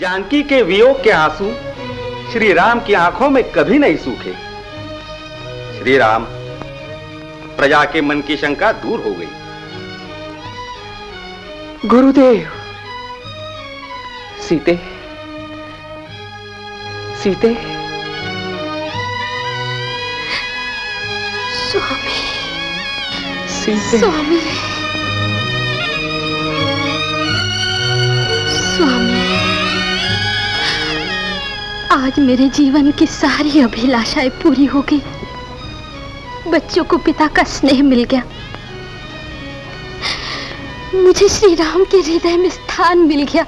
जानकी के वियोग के आँसू श्री राम की आँखों में कभी नहीं सूखे। श्री राम प्रजा के मन की शंका दूर हो गई। गुरुदेव सीते सीते। स्वामी सीते। स्वामी। आज मेरे जीवन की सारी अभिलाषाएँ पूरी हो गई। बच्चों को पिता का स्नेह मिल गया। मुझे श्री राम के हृदय में स्थान मिल गया।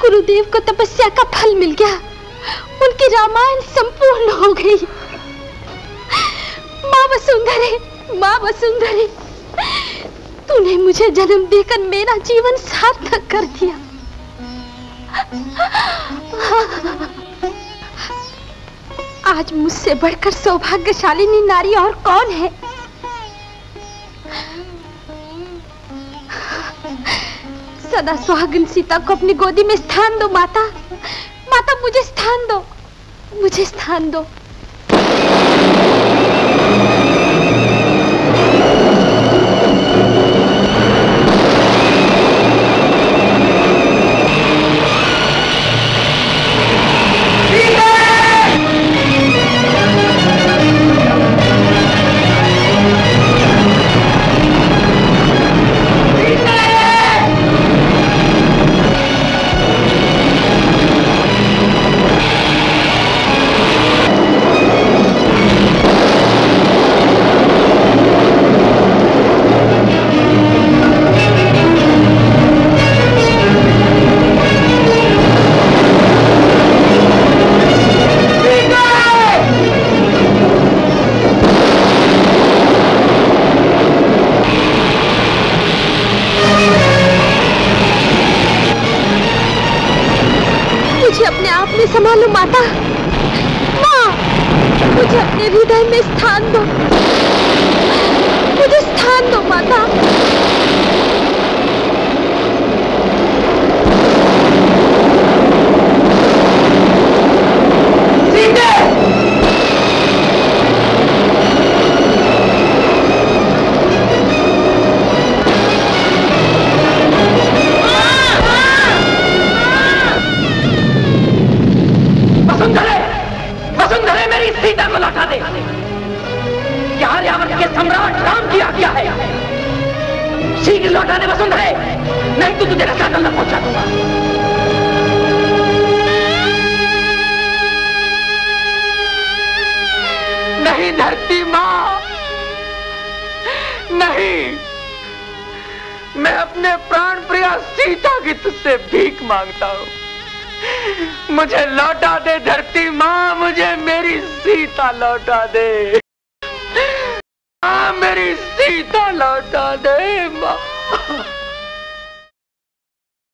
गुरुदेव को तपस्या का फल मिल गया। उनकी रामायण संपूर्ण हो गई। माँ वसुंधरे माँ वसुंधरे, तूने मुझे जन्म देकर मेरा जीवन सार्थक कर दिया। आज मुझसे बढ़कर सौभाग्यशालिनी नारी और कौन है? सदा सुहागन सीता को अपनी गोदी में स्थान दो, माता। माता, मुझे स्थान दो। मुझे स्थान दो। आप में संभालो माता। माँ, मुझे अपने हृदय में स्थान दो। मुझे स्थान दो माता। सीता को लौटा दे। यहाँ यावत के सम्राट राम की आज्ञा है। शीघ्र लौटा दे वसुंधरे नहीं तो तुझे रसातल में पहुँचा दूँगा। नहीं धरती माँ। नहीं। मैं अपने प्राण प्रिया सीता की तुझसे भीख माँगता हूँ। मुझे लौटा दे धरती माँ, मुझे मेरी सीता लौटा दे। माँ, मेरी सीता लौटा दे, माँ।